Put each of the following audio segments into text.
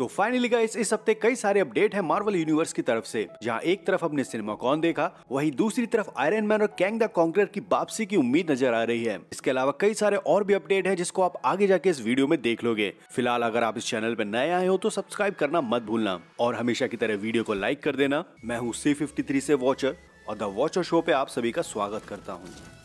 तो finally guys इस हफ़्ते कई सारे अपडेट है मार्वल यूनिवर्स की तरफ़ से। जहाँ एक तरफ़ हमने सिनेमा कौन देखा, वहीं दूसरी तरफ़ आयरन मैन और कैंग द कॉन्करर की वापसी की उम्मीद नज़र आ रही है। इसके अलावा कई सारे और भी अपडेट है जिसको आप आगे जाके इस वीडियो में देख लोगे। फ़िलहाल, अगर आप इस चैनल पर नए आए हो तो सब्सक्राइब करना मत भूलना। और हमेशा की तरह वीडियो को लाइक कर देना। मैं हूँ सी फिफ्टी से वॉचर और द वॉचर शो पे आप सभी का स्वागत करता हूँ।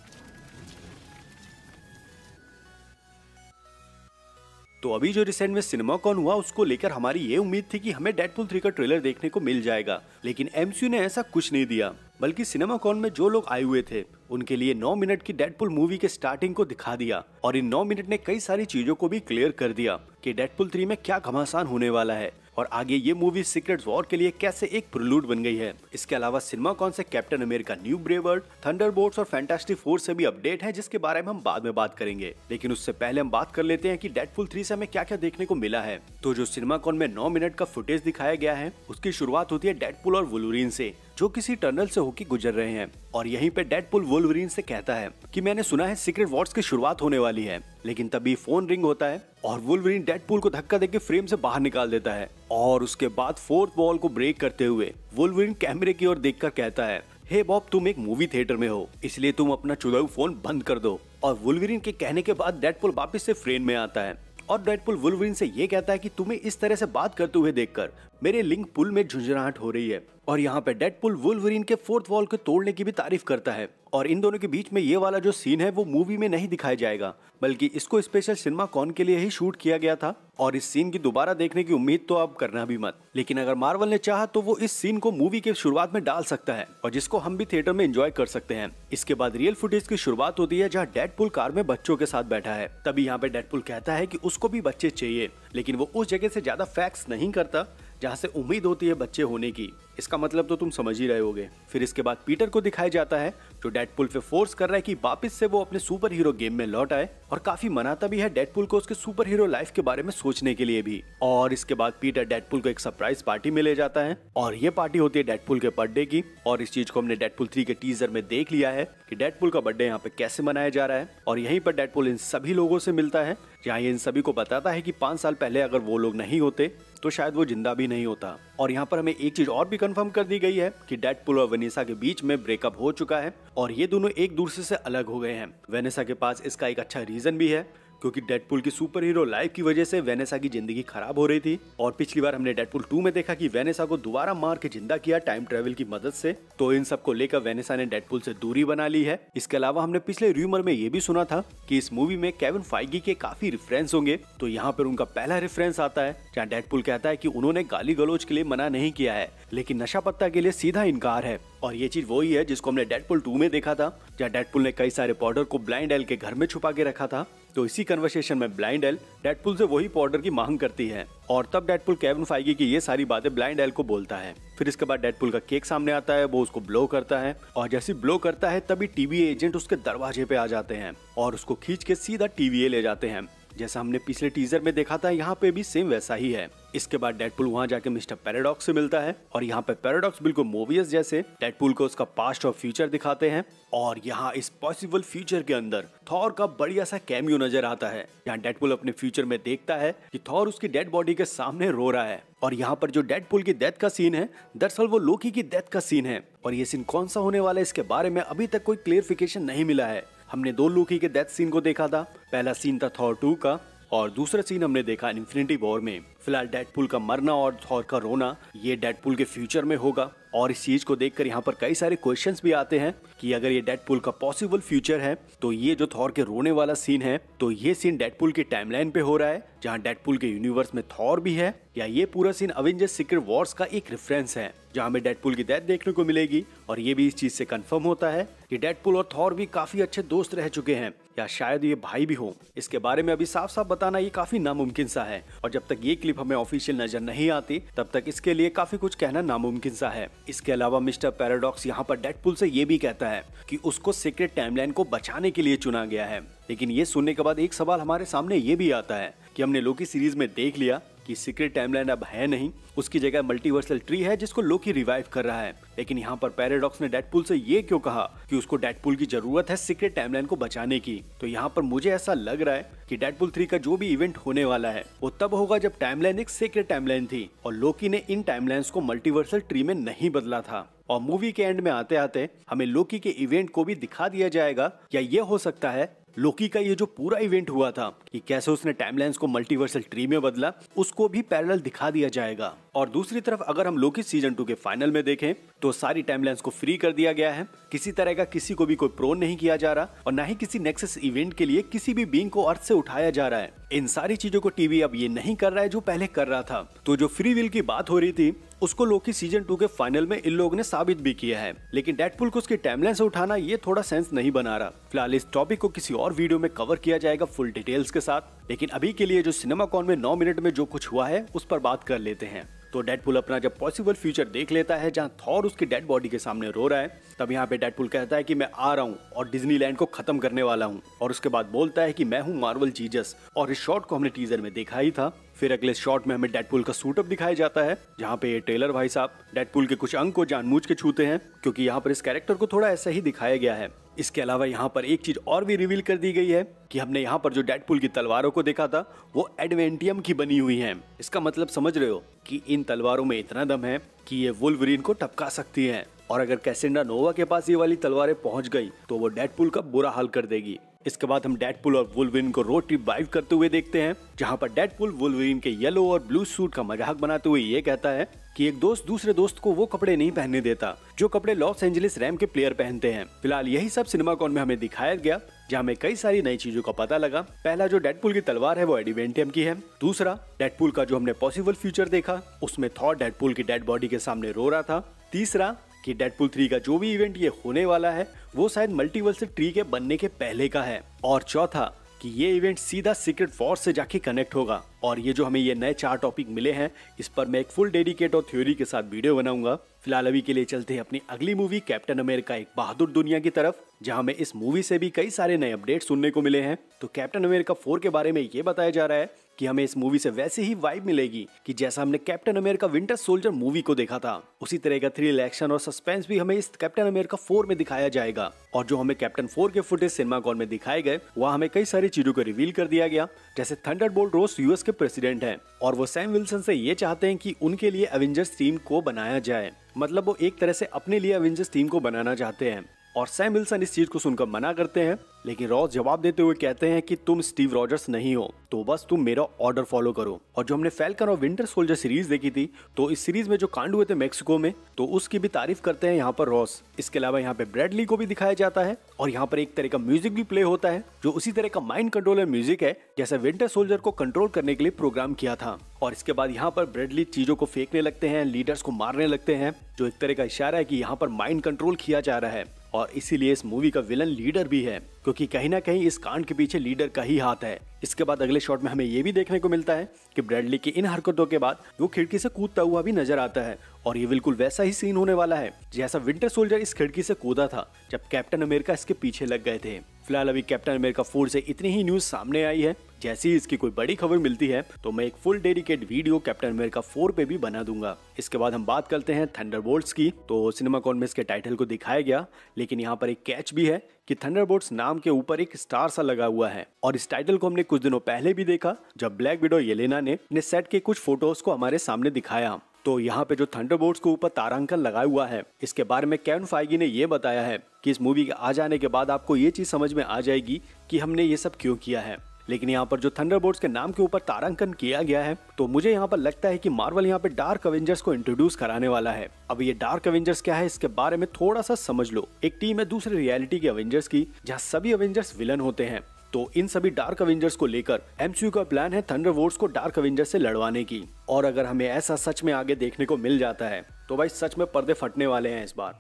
तो अभी जो रिसेंट में सिनेमा कॉन हुआ, उसको लेकर हमारी ये उम्मीद थी कि हमें डेडपुल थ्री का ट्रेलर देखने को मिल जाएगा। लेकिन एमसीयू ने ऐसा कुछ नहीं दिया, बल्कि सिनेमा कॉन में जो लोग आए हुए थे, उनके लिए 9 मिनट की डेडपुल मूवी के स्टार्टिंग को दिखा दिया। और इन 9 मिनट ने कई सारी चीज़ों को भी क्लियर कर दिया कि डेडपुल थ्री में क्या घमासान होने वाला है। और आगे ये मूवी सीक्रेट वॉर के लिए कैसे एक प्रोलूड बन गई है? इसके अलावा सिनेमा कौन से Captain America new brave world thunder और फैंटास्टिक फोर से भी अपडेट है, जिसके बारे में हम बाद में बात करेंगे। लेकिन उससे पहले हम बात कर लेते हैं की डेट थ्री से हमें क्या क्या देखने को मिला है। तो जो सिनेमा कॉन में नौ मिनट का फुटेज दिखाया गया है, उसकी शुरुआत होती है डेडपुल और वुलरीन से। जो किसी टनल से होकर गुजर रहे हैं। और यहीं पे डेडपुल वोल्वरीन से कहता है कि मैंने सुना है सीक्रेट वॉर्स की शुरुआत होने वाली है, लेकिन तभी फ़ोन रिंग होता है और वुलवरीन डेडपुल को धक्का देके फ्रेम से बाहर निकाल देता है। और उसके बाद फोर्थ वॉल को ब्रेक करते हुए वुलवरीन कैमरे की ओर देखकर कहता है, हे hey बॉब तुम एक मूवी थिएटर में हो, इसलिए तुम अपना चुदाऊ फ़ोन बंद कर दो। और वुलवरीन के कहने के बाद डेडपुल वापस से फ्रेम में आता है। और डेडपुल वुलवरीन से ये कहता है कि तुम्हें इस तरह से बात करते हुए देखकर मेरे लिंक पुल में झुंझुराहट हो रही है। और यहाँ पे डेडपुल वुलवरिन के फोर्थ वॉल को तोड़ने की भी तारीफ़ करता है। और इन दोनों के बीच में ये वाला जो सीन है, वो मूवी में नहीं दिखाया जाएगा, बल्कि इसको स्पेशल सिनेमा कॉन के लिए ही शूट किया गया था। और इस सीन की दोबारा देखने की उम्मीद तो आप करना भी मत। लेकिन अगर मार्वल ने चाहा तो वो इस सीन को मूवी के शुरुआत में डाल सकता है, और जिसको हम भी थिएटर में एंजॉय कर सकते हैं। इसके बाद रियल फुटेज की शुरुआत होती है, जहाँ डेडपुल कार में बच्चों के साथ बैठा है। तभी यहाँ पे डेडपुल कहता है की उसको भी बच्चे चाहिए, लेकिन वो उस जगह से ज़्यादा फैक्स नहीं करता, जहाँ से उम्मीद होती है बच्चे होने की। इसका मतलब तो तुम समझ ही रहे होगे। फिर इसके बाद पीटर को दिखाया जाता है, जो डेडपुल पे फोर्स कर रहा है कि वापस से वो अपने सुपर हीरो गेम में लौट आए, और काफ़ी मनाता भी है डेडपुल को उसके सुपर हीरो लाइफ के बारे में सोचने के लिए भी। और इसके बाद पीटर डेडपुल को एक सरप्राइज़ पार्टी में ले जाता है, और ये पार्टी होती है डेडपुल के बर्थडे की। और इस चीज़ को हमने डेडपुल थ्री के टीजर में देख लिया है कि डेडपुल का बर्थडे यहाँ पे कैसे मनाया जा रहा है। और यहीं पर डेडपुल इन सभी लोगों से मिलता है, जहाँ ये इन सभी को बताता है कि पाँच साल पहले अगर वो लोग नहीं होते तो शायद वो ज़िंदा भी नहीं होता। और यहाँ पर हमें एक चीज़ और भी कंफर्म कर दी गई है कि डेडपुल और वेनेसा के बीच में ब्रेकअप हो चुका है और ये दोनों एक दूसरे से अलग हो गए हैं। वेनेसा के पास इसका एक अच्छा रीजन भी है। क्योंकि डेडपुल की सुपर हीरो लाइफ की वजह से वेनेसा की ज़िंदगी खराब हो रही थी। और पिछली बार हमने डेडपुल टू में देखा कि वेनेसा को दोबारा मार के ज़िंदा किया टाइम ट्रेवल की मदद से। तो इन सबको लेकर वेनेसा ने डेडपुल से दूरी बना ली है। इसके अलावा हमने पिछले र्यूमर में ये भी सुना था कि इस मूवी में केविन फाइगी के काफ़ी रेफरेंस होंगे। तो यहाँ पर उनका पहला रेफरेंस आता है, जहाँ डेडपुल कहता है की उन्होंने गाली गलोच के लिए मना नहीं किया है, लेकिन नशा पत्ता के लिए सीधा इनकार है। और ये चीज़ वही है जिसको हमने डेडपुल टू में देखा था, जहाँ डेडपुल ने कई सारे पाउडर को ब्लाइंड एल के घर में छुपा के रखा था। तो इसी कन्वर्सेशन में ब्लाइंड एल डेडपुल से वही पाउडर की मांग करती है। और तब डेडपुल केविन फाइगी की ये सारी बातें ब्लाइंड एल को बोलता है। फिर इसके बाद डेडपुल का केक सामने आता है, वो उसको ब्लो करता है। और जैसे ब्लो करता है, तभी टीवी एजेंट उसके दरवाजे पे आ जाते हैं और उसको खींच के सीधा टीवीए ले जाते हैं। जैसा हमने पिछले टीजर में देखा था, यहाँ पे भी सेम वैसा ही है। इसके बाद डेडपुल वहाँ जाके मिस्टर पैराडॉक्स से मिलता है और यहाँ पे पैराडॉक्स बिल्कुल मोवियस जैसे डेडपुल को उसका पास्ट और फ्यूचर दिखाते हैं और यहाँ इस पॉसिबल फ्यूचर के अंदर थॉर का बढ़िया सा कैमियो नज़र आता है। यहाँ डेडपुल अपने फ्यूचर में देखता है कि थॉर उसकी डेड बॉडी के सामने रो रहा है और यहाँ पर जो डेडपुल की डेथ का सीन है, दरअसल वो लोकी की डेथ का सीन है। और ये सीन कौन सा होने वाला है, इसके बारे में अभी तक कोई क्लियरिफिकेशन नहीं मिला है। हमने दो लूकी के डेथ सीन को देखा था। पहला सीन था थॉर टू का, और दूसरा सीन हमने देखा इन्फिनिटी वॉर में। फ़िलहाल डेडपुल का मरना और थॉर का रोना, ये डेडपुल के फ्यूचर में होगा। और इस चीज़ को देखकर यहाँ पर कई सारे क्वेश्चंस भी आते हैं कि अगर ये डेडपुल का पॉसिबल फ्यूचर है तो ये जो थॉर के रोने वाला सीन है तो ये सीन डेडपुल की टाइमलाइन पे हो रहा है, जहाँ डेडपुल के यूनिवर्स में थॉर भी है, या ये पूरा सीन अवेंजर्स सीक्रेट वॉर्स का एक रेफरेंस है, जहाँ हमें डेडपुल की डेथ देखने को मिलेगी। और ये भी इस चीज़ से कंफर्म होता है कि डेडपुल और थॉर भी काफ़ी अच्छे दोस्त रह चुके हैं, या शायद ये भाई भी हो। इसके बारे में अभी साफ़ साफ़ बताना ये काफ़ी नामुमकिन सा है। और जब तक ये क्लिप हमें ऑफिशियल नज़र नहीं आती। तब तक इसके लिए काफ़ी कुछ कहना नामुमकिन सा है। इसके अलावा मिस्टर पैराडॉक्स यहाँ पर डेडपुल से ये भी कहता है कि उसको सीक्रेट टाइमलाइन को बचाने के लिए चुना गया है। लेकिन ये सुनने के बाद एक सवाल हमारे सामने ये भी आता है कि हमने लोकी सीरीज़ में देख लिया कि सीक्रेट टाइमलाइन अब है नहीं। उसकी जगह मल्टीवर्सल ट्री है जिसको लोकी रिवाइव कर रहा है। लेकिन यहाँ पर पैराडॉक्स ने डेडपुल से ये क्यों कहा कि उसको डेडपुल की ज़रूरत है सीक्रेट टाइमलाइन को बचाने की? तो यहाँ पर मुझे ऐसा लग रहा है कि डेडपुल थ्री का जो भी इवेंट होने वाला है, वो तब होगा जब टाइमलाइन एक सीक्रेट टाइमलाइन थी और लोकी ने इन टाइमलाइंस को मल्टीवर्सल ट्री में नहीं बदला था। और मूवी के एंड में आते आते हमें लोकी के इवेंट को भी दिखा दिया जाएगा। या ये हो सकता है लोकी का ये जो पूरा इवेंट हुआ था, कि कैसे उसने टाइमलाइंस को मल्टीवर्सल ट्री में बदला, उसको भी पैरेलल दिखा दिया जाएगा। और दूसरी तरफ़, अगर हम लोकी सीज़न टू के फाइनल में देखें तो सारी टाइमलाइंस को फ्री कर दिया गया है। किसी तरह का किसी को भी कोई प्रोन नहीं किया जा रहा, और न ही किसी नेक्सस इवेंट के लिए किसी भी बींग को अर्थ से उठाया जा रहा है। इन सारी चीज़ों को टीवी अब ये नहीं कर रहा है जो पहले कर रहा था। तो जो फ्री विल की बात हो रही थी उसको लोकी सीज़न टू के फाइनल में इन लोगों ने साबित भी किया है। लेकिन डेडपुल को उसकी टाइमलाइन से उठाना ये थोड़ा सेंस नहीं बना रहा। फ़िलहाल इस टॉपिक को किसी और वीडियो में कवर किया जाएगा फुल डिटेल्स के साथ। लेकिन अभी के लिए जो सिनेमा कॉन में नौ मिनट में जो कुछ हुआ है, उस पर बात कर लेते हैं। तो डेडपुल अपना जब पॉसिबल फ्यूचर देख लेता है, जहाँ थॉर उसकी डेड बॉडी के सामने रो रहा है, तब यहाँ पे डेडपुल कहता है कि मैं आ रहा हूँ और डिज्नीलैंड को खत्म करने वाला हूँ। और उसके बाद बोलता है कि मैं हूँ मार्वल जीजस और इस शॉट को हमने टीजर में देखा ही था। फिर अगले शॉट में हमें डेडपुल का सूटअप दिखाया जाता है, जहाँ पे टेलर भाई साहब डेडपुल के कुछ अंग को जानबूझ के छूते हैं, क्योंकि यहाँ पर इस कैरेक्टर को थोड़ा ऐसा ही दिखाया गया है। इसके अलावा यहाँ पर एक चीज़ और भी रिवील कर दी गई है कि हमने यहाँ पर जो डेडपुल की तलवारों को देखा था, वो एडवेंटियम की बनी हुई हैं। इसका मतलब समझ रहे हो कि इन तलवारों में इतना दम है कि ये वुलवरीन को टपका सकती हैं और अगर कैसेंडा नोवा के पास ये वाली तलवारें पहुँच गई तो वो डेडपुल का बुरा हाल कर देगी इसके बाद हम डेडपुल और वुलवरिन को रोड ट्रिप बाइव करते हुए देखते हैं, जहाँ पर डेडपुल वुलवरिन के येलो और ब्लू सूट का मज़ाक बनाते हुए ये कहता है कि एक दोस्त दूसरे दोस्त को वो कपड़े नहीं पहनने देता, जो कपड़े लॉस एंजलिस रैम के प्लेयर पहनते हैं। फ़िलहाल यही सब सिनेमा कॉन में हमें दिखाया गया, जहाँ हमें कई सारी नई चीज़ों का पता लगा। पहला जो डेडपुल की तलवार है, वो एडिवेंटियम की है। दूसरा डेडपुल का जो हमने पॉसिबल फ्यूचर देखा, उसमें थॉर डेडपुल की डेड बॉडी के सामने रो रहा था। तीसरा, कि डेडपुल थ्री का जो भी इवेंट ये होने वाला है, वो शायद मल्टीवर्स ट्री के बनने के पहले का है। और चौथा कि ये इवेंट सीधा सीक्रेट फोर्स से जाके कनेक्ट होगा। और ये जो हमें ये नए चार टॉपिक मिले हैं, इस पर मैं एक फुल डेडिकेट और थ्योरी के साथ वीडियो बनाऊँगा। फ़िलहाल अभी के लिए चलते हैं अपनी अगली मूवी कैप्टन अमेरिका एक बहादुर दुनिया की तरफ़, जहाँ में इस मूवी से भी कई सारे नए अपडेट सुनने को मिले हैं। तो कैप्टन अमेरिका फोर के बारे में ये बताया जा रहा है कि हमें इस मूवी से वैसे ही वाइब मिलेगी कि जैसा हमने Captain America winter soldier movie को देखा था। उसी तरह का थ्रिल एक्शन और सस्पेंस भी हमें इस कैप्टन अमेरिका फोर में दिखाया जाएगा। और जो हमें कैप्टन फोर के फुटेज सिनेमा कॉल में दिखाए गए, वहाँ हमें कई सारी चीज़ों को रिवील कर दिया गया, जैसे थंडर बोल्ट रोस यूएस के प्रेसिडेंट है। और वो सैम विल्सन से ये चाहते हैं कि उनके लिए एवेंजर्स टीम को बनाया जाए। मतलब वो एक तरह से अपने लिए एवेंजर्स टीम को बनाना चाहते हैं। और सैम विल्सन इस चीज़ को सुनकर मना करते हैं, लेकिन रॉस जवाब देते हुए कहते हैं कि तुम स्टीव रॉजर्स नहीं हो तो बस तुम मेरा ऑर्डर फॉलो करो। और जो हमने फैल्कन और विंटर सोल्जर सीरीज़ देखी थी तो इस सीरीज़ में जो कांड हुए थे मेक्सिको में तो उसकी भी तारीफ़ करते हैं यहाँ पर रॉस। इसके अलावा यहाँ पे ब्रेडली को भी दिखाया जाता है, और यहाँ पर एक तरह का म्यूज़िक भी प्ले होता है, जो उसी तरह का माइंड कंट्रोलर म्यूज़िक है, जैसे विंटर सोल्जर को कंट्रोल करने के लिए प्रोग्राम किया था। और इसके बाद यहाँ पर ब्रेडली चीज़ों को फेंकने लगते हैं, लीडर्स को मारने लगते हैं, जो एक तरह का इशारा है कि यहाँ पर माइंड कंट्रोल किया जा रहा है। और इसीलिए इस मूवी का विलन लीडर भी है, क्योंकि कहीं ना कहीं इस कांड के पीछे लीडर का ही हाथ है। इसके बाद अगले शॉट में हमें ये भी देखने को मिलता है कि ब्रैडली की इन हरकतों के बाद वो खिड़की से कूदता हुआ भी नज़र आता है, और ये बिल्कुल वैसा ही सीन होने वाला है, जैसा विंटर सोल्जर इस खिड़की से कूदा था, जब कैप्टन अमेरिका इसके पीछे लग गए थे। फ़िलहाल अभी कैप्टन अमेरिका फोर से इतनी ही न्यूज़ सामने आई है। जैसी ही इसकी कोई बड़ी खबर मिलती है तो मैं एक full dedicate video Captain America four पे भी बना दूँगा। इसके बाद हम बात करते हैं थंडर की। तो सिनेमा कॉन में इसके टाइटल को दिखाया गया, लेकिन यहाँ पर एक कैच भी है कि थंडर नाम के ऊपर एक स्टार सा लगा हुआ है। और इस टाइटल को हमने कुछ दिनों पहले भी देखा, जब ब्लैक विडो येलेना ने सेट के कुछ फ़ोटोज़ को हमारे सामने दिखाया। तो यहाँ पे जो थंडरबोल्ट्स के ऊपर तारांकन लगा हुआ है, इसके बारे में कैन फाइगी ने ये बताया है कि इस मूवी के आ जाने के बाद आपको ये चीज़ समझ में आ जाएगी कि हमने ये सब क्यों किया है। लेकिन यहाँ पर जो थंडरबोल्ट्स के नाम के ऊपर तारांकन किया गया है तो मुझे यहाँ पर लगता है कि मार्वल यहाँ पे डार्क अवेंजर्स को इंट्रोड्यूस कराने वाला है। अब ये डार्क अवेंजर्स क्या है, इसके बारे में थोड़ा सा समझ लो। एक टीम है दूसरे रियलिटी के अवेंजर्स की, जहाँ सभी अवेंजर्स विलन होते हैं। तो इन सभी डार्क अवेंजर्स को लेकर एमसीयू का प्लान है थंडर वोर्स को डार्क अवेंजर्स से लड़वाने की। और अगर हमें ऐसा सच में आगे देखने को मिल जाता है तो भाई सच में पर्दे फटने वाले हैं इस बार।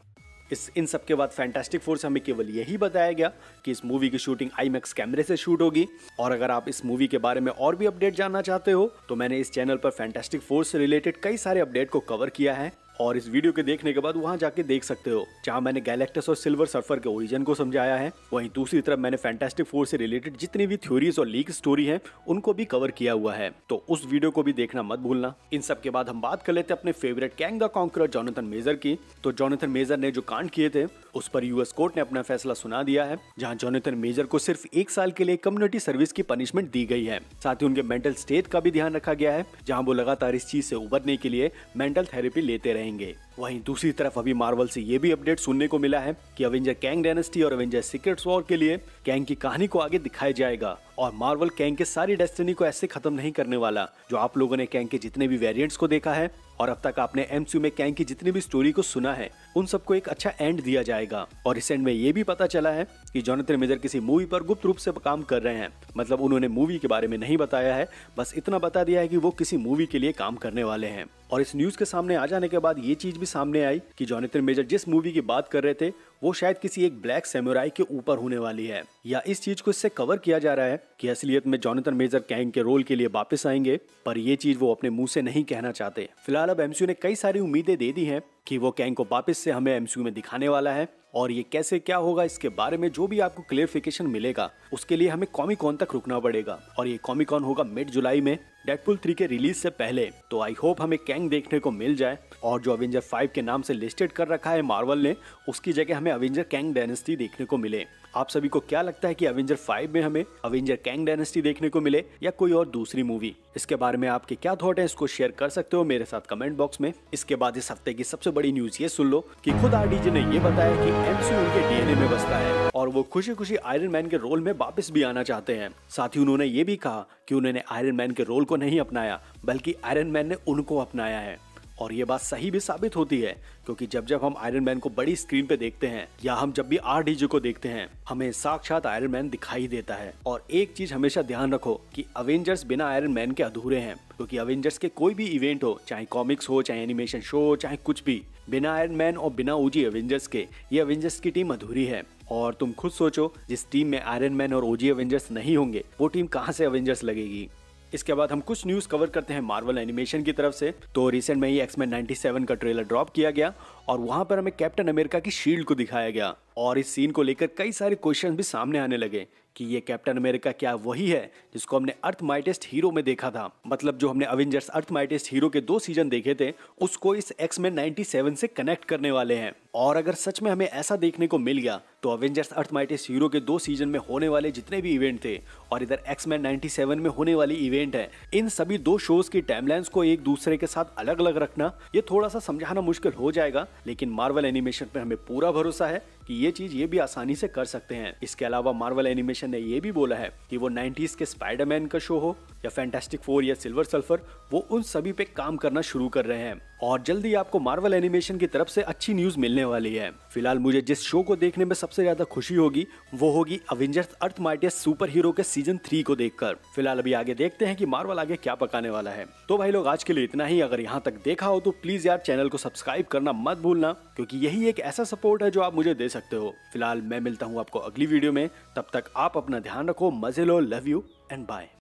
इस, इन सब के बाद फैंटास्टिक फोर्स हमें केवल यही बताया गया कि इस मूवी की शूटिंग आई कैमरे से शूट होगी। और अगर आप इस मूवी के बारे में और भी अपडेट जानना चाहते हो तो मैंने इस चैनल पर फैंटास्टिक फोर्स से रिलेटेड कई सारे अपडेट को कवर किया है। और इस वीडियो के देखने के बाद वहाँ जाके देख सकते हो। जहाँ मैंने गैलेक्टस और सिल्वर सर्फर के ओरिजिन को समझाया है, वहीं दूसरी तरफ़ मैंने फैंटास्टिक फोर से रिलेटेड जितनी भी थ्योरीज और लीक स्टोरी है, उनको भी कवर किया हुआ है। तो उस वीडियो को भी देखना मत भूलना। इन सब के बाद हम बात कर लेते अपने favourite Kang the Conqueror Jonathan Major की। तो जॉनथन मेजर ने जो कांड किए थे, उस पर यूएस कोर्ट ने अपना फैसला सुना दिया है, जहाँ जॉनथन मेजर को सिर्फ़ एक साल के लिए कम्युनिटी सर्विस की पनिशमेंट दी गई है। साथ ही उनके मेंटल स्टेट का भी ध्यान रखा गया है, जहाँ वो लगातार इस चीज़ से उबरने के लिए मेंटल थेरेपी लेते रहेंगे वहीं दूसरी तरफ़ अभी मार्वल से ये भी अपडेट सुनने को मिला है कि अवेंजर कैंग डायनेस्टी और अवेंजर सीक्रेट वॉर के लिए कैंग की कहानी को आगे दिखाया जाएगा और मार्वल कैंग के सारी डेस्टिनी को ऐसे खत्म नहीं करने वाला, जो आप लोगों ने कैंग के जितने भी वेरिएंट्स को देखा है और अब तक आपने एमसीयू में कैंग की जितनी भी स्टोरी को सुना है, उन सबको एक अच्छा एंड दिया जाएगा। और इस एंड में ये भी पता चला है कि जॉनथन मेजर किसी मूवी पर गुप्त रूप से काम कर रहे हैं। मतलब उन्होंने मूवी के बारे में नहीं बताया है, बस इतना बता दिया है कि वो किसी मूवी के लिए काम करने वाले हैं। और इस न्यूज़ के सामने आ जाने के बाद ये चीज़ सामने आई कि जॉनथन मेजर जिस मूवी की बात कर रहे थे, वो शायद किसी एक ब्लैक सेमुराई के ऊपर होने वाली है। या इस चीज़ को इससे कवर किया जा रहा है कि असलियत में जॉनथन मेजर कैंग के रोल के लिए वापस आएँगे, पर ये चीज़ वो अपने मुँह से नहीं कहना चाहते। फ़िलहाल अब एमसीयू ने कई सारी उम्मीदें दे दी हैं कि वो कैंग को वापस से हमें एमसीयू में दिखाने वाला है, और ये कैसे क्या होगा इसके बारे में जो भी आपको क्लियरिफिकेशन मिलेगा, उसके लिए हमें कॉमिकॉन तक रुकना पड़ेगा। और ये कॉमिकॉन होगा मिड जुलाई में डेडपुल थ्री के रिलीज़ से पहले तो आई होप हमें कैंग देखने को मिल जाए। और जो अवेंजर फाइव के नाम से लिस्टेड कर रखा है मार्वल ने, उसकी जगह हमें अवेंजर कैंग डायनेस्टी देखने को मिले। आप सभी को क्या लगता है कि अवेंजर फाइव में हमें अवेंजर कैंग डायनेस्टी देखने को मिले या कोई और दूसरी मूवी इसके बारे में आपके क्या थॉट है, इसको शेयर कर सकते हो मेरे साथ कमेंट बॉक्स में। इसके बाद इस हफ़्ते की सबसे बड़ी न्यूज़ ये सुन लो कि खुद आरडीजे ने ये बताया कि एमसीयू उनके डीएनए में बसता है और वो खुशी खुशी आयरन मैन के रोल में वापस भी आना चाहते हैं। साथ ही उन्होंने ये भी कहा कि उन्होंने आयरन मैन के रोल को नहीं अपनाया, बल्कि आयरन मैन ने उनको अपनाया है। और ये बात सही भी साबित होती है, क्योंकि जब जब हम आयरन मैन को बड़ी स्क्रीन पे देखते हैं, या हम जब भी आर डीजे को देखते हैं, हमें साक्षात आयरन मैन दिखाई देता है। और एक चीज़ हमेशा ध्यान रखो कि अवेंजर्स बिना आयरन मैन के अधूरे हैं, क्योंकि अवेंजर्स के कोई भी इवेंट हो, चाहे कॉमिक्स हो, चाहे एनिमेशन शो हो, चाहे कुछ भी, बिना आयरन मैन और बिना ओजी अवेंजर्स के ये अवेंजर्स की टीम अधूरी है। और तुम खुद सोचो, जिस टीम में आयरन मैन और ओजी अवेंजर्स नहीं होंगे, वो टीम कहाँ से अवेंजर्स लगेगी? इसके बाद हम कुछ न्यूज़ कवर करते हैं मार्वल एनिमेशन की तरफ़ से। तो रिसेंट में ही एक्समैन 97 का ट्रेलर ड्रॉप किया गया और वहाँ पर हमें कैप्टन अमेरिका की शील्ड को दिखाया गया। और इस सीन को लेकर कई सारे क्वेश्चन भी सामने आने लगे। कि ये कैप्टन अमेरिका क्या वही है जिसको हमने अर्थ माइटेस्ट हीरो में देखा था? मतलब जो हमने अवेंजर्स अर्थ माइटेस्ट हीरो के दो सीज़न देखे थे, उसको इस एक्समैन 97 से कनेक्ट करने वाले हैं। और अगर सच में हमें ऐसा देखने को मिल गया तो अवेंजर्स अर्थ माइटेस्ट हीरो के दो सीज़न में होने वाले जितने भी इवेंट थे, और इधर एक्स मैन एक्समैन 97 में होने वाली इवेंट है, इन सभी दो शोज़ की टाइमलाइंस को एक दूसरे के साथ अलग अलग रखना, ये थोड़ा सा समझाना मुश्किल हो जाएगा, लेकिन मार्वल एनिमेशन पर हमें पूरा भरोसा है। कि ये चीज़ ये भी आसानी से कर सकते हैं। इसके अलावा मार्वल एनिमेशन ने ये भी बोला है कि वो 90s के स्पाइडरमैन का शो हो या फैंटेस्टिक फोर या सिल्वर सल्फ़र वो उन सभी पे काम करना शुरू कर रहे हैं। और जल्दी आपको मार्वल एनिमेशन की तरफ़ से अच्छी न्यूज़ मिलने वाली है। फ़िलहाल मुझे जिस शो को देखने में सबसे ज़्यादा खुशी होगी, वो होगी Avengers Earth mightiest super hero के सीज़न थ्री को देखकर। फ़िलहाल अभी आगे देखते हैं कि मार्वल आगे क्या पकाने वाला है। तो भाई लोग, आज के लिए इतना ही। अगर यहाँ तक देखा हो तो प्लीज़ यार चैनल को सब्सक्राइब करना मत भूलना, क्योंकि यही एक ऐसा सपोर्ट है जो आप मुझे दे सकते हो। फ़िलहाल मैं मिलता हूँ आपको अगली वीडियो में। तब तक आप अपना ध्यान रखो। मज़े लो लव यू एंड बाय